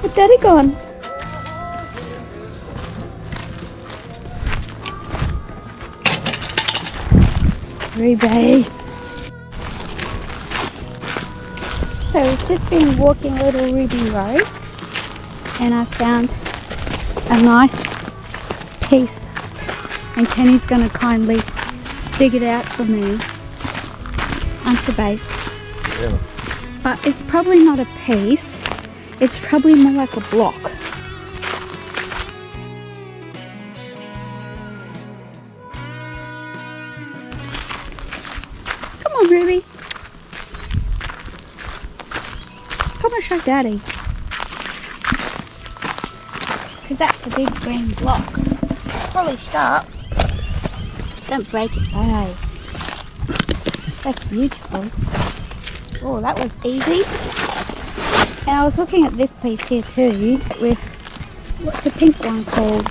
Where's Daddy gone? Ruby. So we've just been walking Little Ruby Rose and I found a nice piece and Kenny's going to kindly dig it out for me. Aren't you, babe? Yeah. But it's probably not a piece. It's probably more like a block. Come on, Ruby. Come and show Daddy. Because that's a big green block. Polished up. Don't break it, though. That's beautiful. Oh, that was easy. And I was looking at this piece here too with what's the pink one called?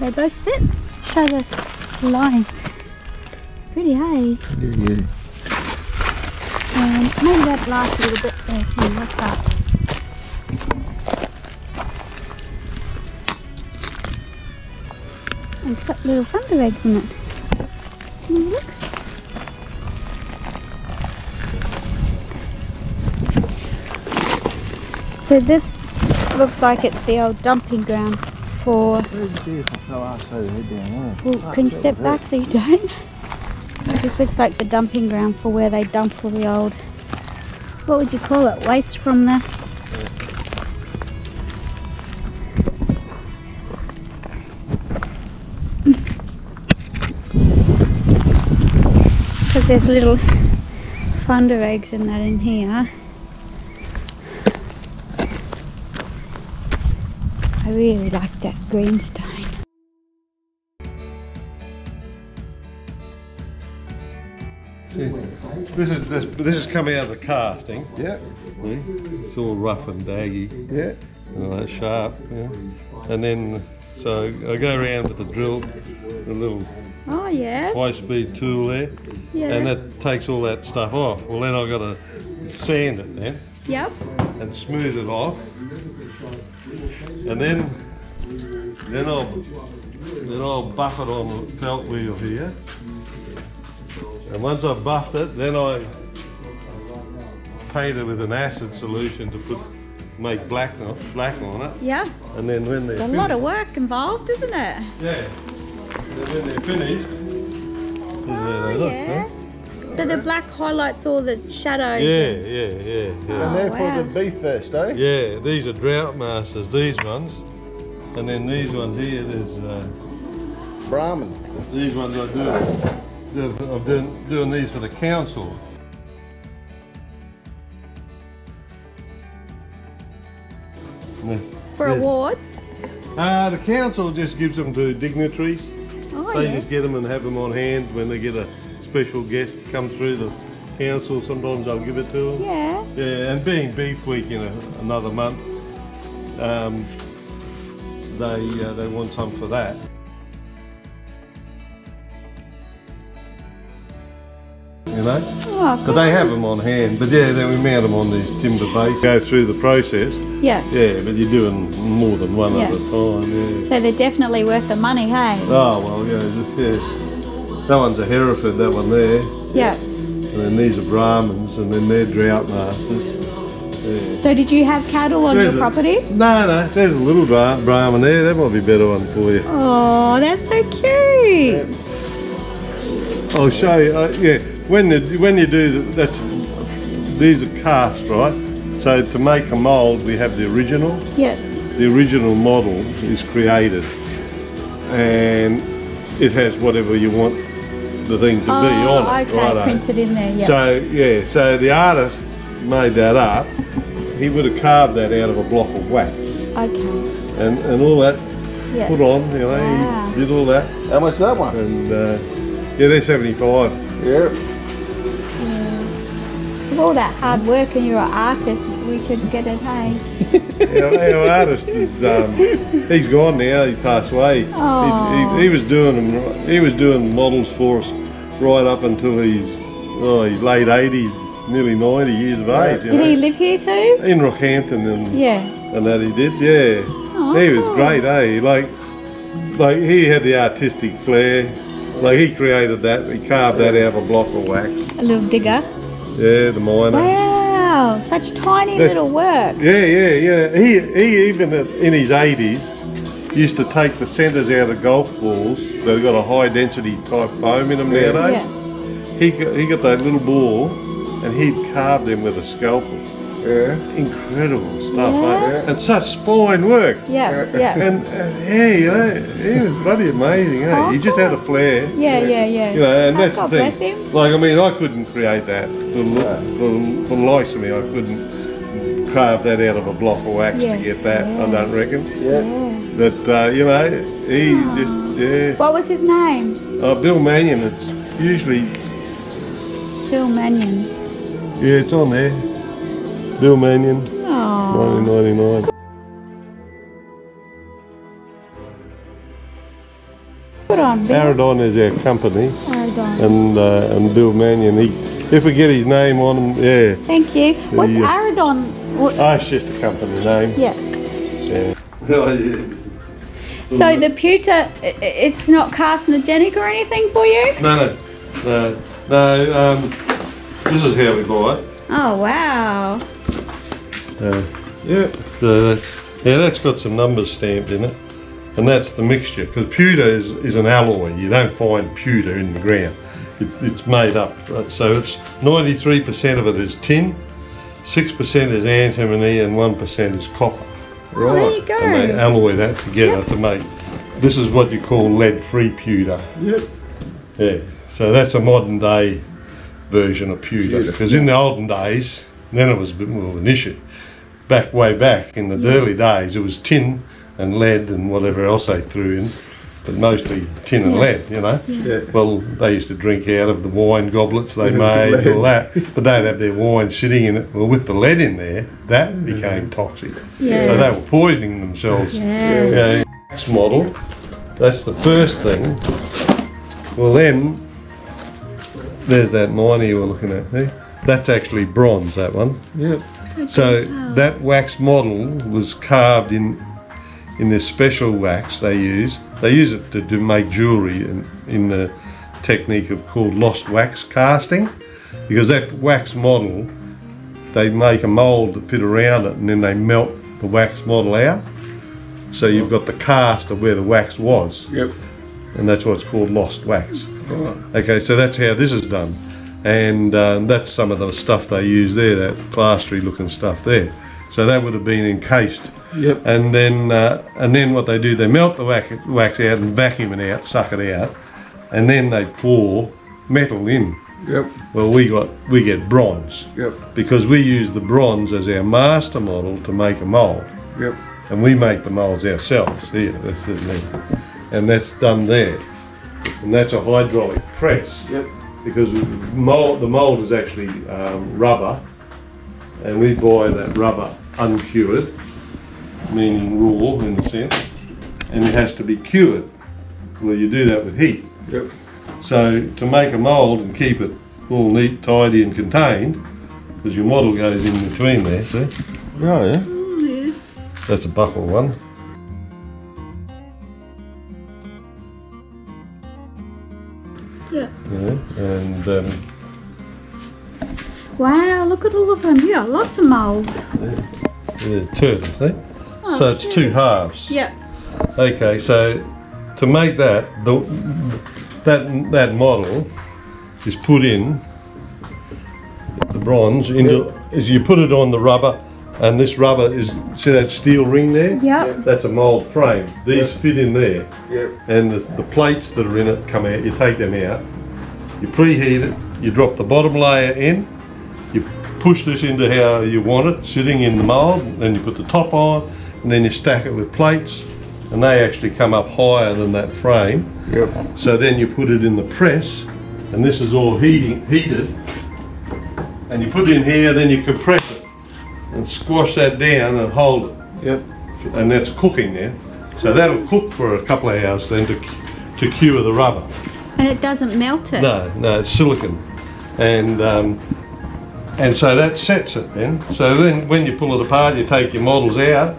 They both fit. Show the lines. It's pretty, hey? Yeah, yeah. Um, maybe that last little bit there too. What's that? It's got little thunder eggs in it. Can you look? So this looks like it's the old dumping ground for. Well, can you step back so you don't? This looks like the dumping ground for where they dump all the old. What would you call it? Waste from the. Because there's little thunder eggs and that in here. I really like that greenstone. See, this is this, this is coming out of the casting. Yeah, See? It's all rough and daggy, yeah. and all that sharp. Yeah. And then so I go around with the drill, the little Oh yeah, high-speed tool there, yeah. and that takes all that stuff off. Well, then I've got to sand it then Yep. and smooth it off, and then then I'll then I'll buff it on the felt wheel here. And once I've buffed it, then I paint it with an acid solution to put make black on, black on it. Yeah. And then when they're There's a lot of work involved, isn't it? yeah, and when they're finished, Oh they look, yeah. huh? So the black highlights all the shadows. Yeah, yeah, yeah, yeah. And they're wow. for the beef first, eh? Yeah, these are drought masters, these ones. And then these ones here, there's uh, Brahman. these ones I do. do- I'm doing, doing these for the council. There's- For there's- awards. Uh, the council just gives them to dignitaries. Oh they yeah. just get them and have them on hand when they get a special guests come through the council. Sometimes I'll give it to them. Yeah. Yeah, and being beef week in a, another month, um, they uh, they want some for that. You know, Oh, but they have them on hand. But yeah, then we mount them on these timber bases. Go through the process. Yeah. Yeah, but you're doing more than one at Yeah. a time. Yeah. So they're definitely worth the money, hey? Oh well, yeah, just, yeah. That one's a Hereford, that one there, Yeah. and then these are Brahmans, and then they're drought masters. Yeah. So did you have cattle on There's your a- property? No, no, there's a little Bra- Brahman there. That might be a better one for you. Oh, that's so cute. I'll show you. Uh, yeah, when you when you do the, that's these are cast, right? So to make a mould, we have the original. Yeah. The original model is created, and it has whatever you want the thing to be oh, on it. okay, righto. printed in there. Yeah. So yeah, so the artist made that up. He would have carved that out of a block of wax, okay. and and all that Yeah. put on. You know, Wow. he did all that, How much that one? and uh, yeah, they're seventy five. Yeah. All that hard work and you're an artist, we should get it, hey? our, our artist is um, he's gone now. He passed away. He, he, he was doing them. He was doing models for us right up until he's oh he's late eighties. nearly 90 years of age. Did know? he live here too? In Rockhampton and, Yeah. and that he did, yeah. Oh, he was great, eh? Like, like he had the artistic flair. Like he created that, he carved that out of a block of wax. A little digger. Yeah, the miner. Wow, such tiny That's- little work. Yeah, yeah, yeah. He, he even in his 80s used to take the centres out of golf balls that have got a high density type foam in them Yeah. nowadays. Yeah. He got, he got that little ball and he'd carve them with a scalpel. Yeah. Incredible stuff, Yeah. eh? And such fine work. Yeah, yeah. And, and yeah, you know, he was bloody amazing, eh? Oh, he just had a flair. Yeah, yeah, yeah. You know, and Oh, that's God the thing. bless him. Like, I mean, I couldn't create that. For, for, for the likes of me, I couldn't carve that out of a block of wax Yeah. to get that, I don't reckon. Yeah. Yeah. But, uh, you know, he just, yeah. What was his name? Uh, Bill Manion, it's usually, Bill Manion. yeah, it's on there. Bill Manion, Oh. 1999. Good on Bill. Aradon is our company, Aradon. and uh, and Bill Manion. He, if we get his name on him, yeah. Thank you. What's Yeah. Aradon? What, Ah, it's just a company name. yeah. Yeah. Oh, yeah. So the pewter, i- i- it's not carcinogenic or anything for you? No, no, no, no. Um, this is how we buy it. Oh wow. Uh, yeah. So that's, yeah, that's got some numbers stamped in it, and that's the mixture. Because pewter is, is an alloy. You don't find pewter in the ground. It, it's made up. Right? So it's 93% of it is tin, 6% is antimony, and 1% is copper. Oh, there you go. And they alloy that together to make. This is what you call lead-free pewter. Yep. Yeah, so that's a modern day version of pewter. Pewter. Because in the olden days, then it was a bit more of an issue. Back way back in the mm. early days, it was tin and lead and whatever else they threw in, but mostly tin and Yeah. lead, you know. Yeah. Well, they used to drink out of the wine goblets they made and all that, but they'd have their wine sitting in it. Well, with the lead in there, that mm. became toxic. Yeah. So they were poisoning themselves. Yeah. Yeah, wax model. That's the first thing. Well, then there's that miner you were looking at there. That's actually bronze. That one. Yep. So that wax model was carved in in this special wax they use. They use it to, to make jewellery in, in the technique of called lost wax casting, because that wax model they make a mould that fit around it, and then they melt the wax model out. So you've got the cast of where the wax was, Yep. and that's what's called lost wax. Right. Okay, so that's how this is done, and um, that's some of the stuff they use there, that plastery looking stuff there. So that would have been encased, Yep. and then uh, and then what they do, they melt the wax, wax out and vacuum it out, suck it out, and then they pour metal in. Yep. Well, we got we get bronze Yep. because we use the bronze as our master model to make a mold, Yep. and we make the molds ourselves. Here, that's it and that's done there, and that's a hydraulic press Yep. Because mold, the mold is actually um, rubber, and we buy that rubber uncured, meaning raw in a sense, and it has to be cured. Well, you do that with heat. Yep. So to make a mould and keep it all neat, tidy, and contained, because your model goes in between there. See, Oh yeah. that's a buckle one. And um, Wow, look at all of them. You got lots of moulds. there's turtles. See, Oh, so it's two halves. Yeah. Okay, so to make that, the, that that model is put in the bronze into is you put it on the rubber, and this rubber is see that steel ring there. Yep. That's a mold frame. These fit in there, Yep. and the, the plates that are in it come out. You take them out. You preheat it. You drop the bottom layer in. You push this into how you want it, sitting in the mold. Then you put the top on, and then you stack it with plates, and they actually come up higher than that frame. Yep. So then you put it in the press, and this is all heating, heated. And you put it in here, then you compress it and squash that down and hold it. Yep. And that's cooking there. So that'll cook for a couple of hours then to, to cure the rubber. And it doesn't melt it. No, no, it's silicon. And um, and so that sets it then. So then when you pull it apart, you take your models out,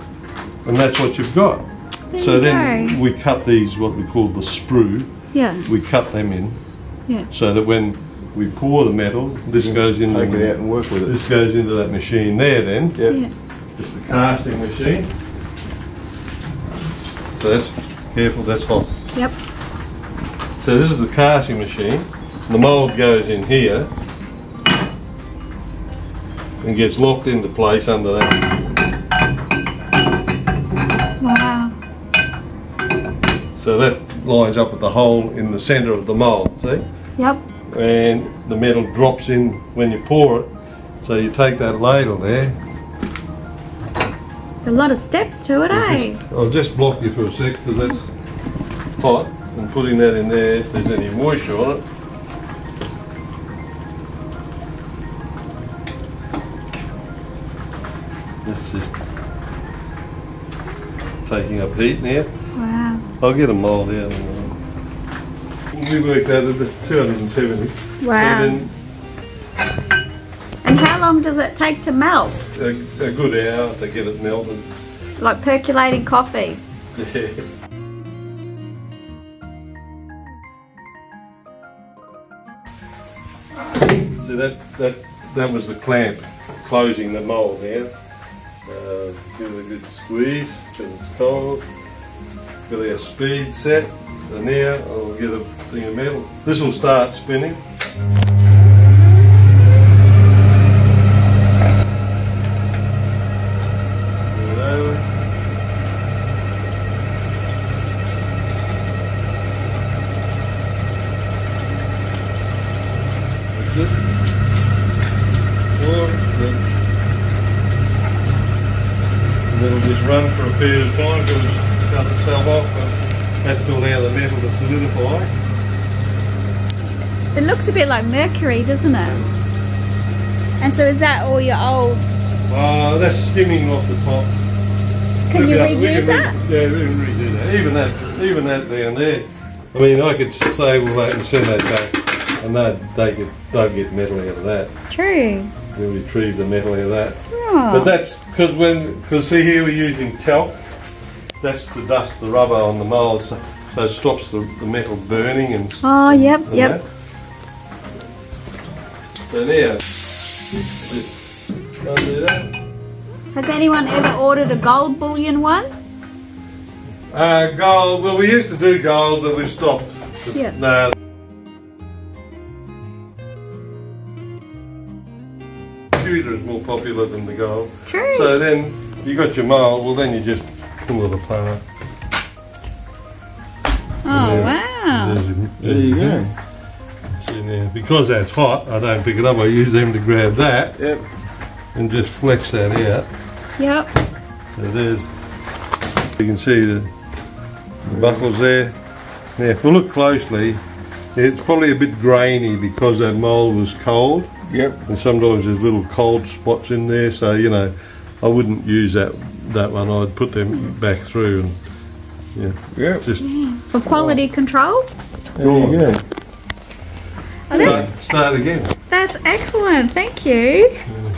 and that's what you've got. There so you then go. we cut these, what we call the sprue, Yeah. we cut them in, Yeah. so that when we pour the metal, this goes into Take it out and work with this goes into that machine there then. Yep. Yeah. It's the casting machine. So that's careful, that's hot. Yep. So this is the casting machine. The mould goes in here and gets locked into place under that. Wow. So that lines up with the hole in the centre of the mould, see? Yep. And the metal drops in when you pour it. So you take that ladle there. It's a lot of steps to it, eh? Just- I'll just block you for a sec because that's hot and putting that in there if there's any moisture on it. That's just taking up heat now. Wow. I'll get a mould out. in a minute. We worked that at 270. Wow. So And how long does it take to melt? a, a good hour to get it melted. Like percolating coffee. Yeah. That that that was the clamp closing the mould there. Uh, give it a good squeeze because it's cold. Got our speed set. and now I'll get a thing of metal. This will start spinning. Move it over. That's it. Four, then. And it'll just period of time till it's cut itself off and that's to allow the metal to solidify. It looks a bit like mercury, doesn't it? And so is that all your old? Uh, that's skimming off the top. Can you Look at- we reuse can re- that? Yeah, we can redo that. Even that, even that down there. I mean, I could say, well, they can send that back, and they they could they'll get metal out of that. True. They'll retrieve the metal out of that. Oh. But that's because when, because see here we're using talc. That's to dust the rubber on the mould, so, so it stops the, the metal burning and. Oh, yep, and yep. that. So now, just undo that. Has anyone ever ordered a gold bullion one? Uh, gold. Well, we used to do gold, but we've stopped. Yeah. No. Popular than the gold. True. So then you got your mould. Well, then you just pull it apart. oh, wow. There's your- There you go. See now, because that's hot, I don't pick it up. I use them to grab that Yep. and just flex that out. Yep. So there's, you can see the, the buckles there. Now, if we look closely, it's probably a bit grainy because that mould was cold, Yep. and sometimes there's little cold spots in there. So you know, I wouldn't use that that one. I'd put them back through and yeah, Yep. just For quality oh. control? There you go. Oh, that's, start, start again. that's excellent. Thank you. Yeah.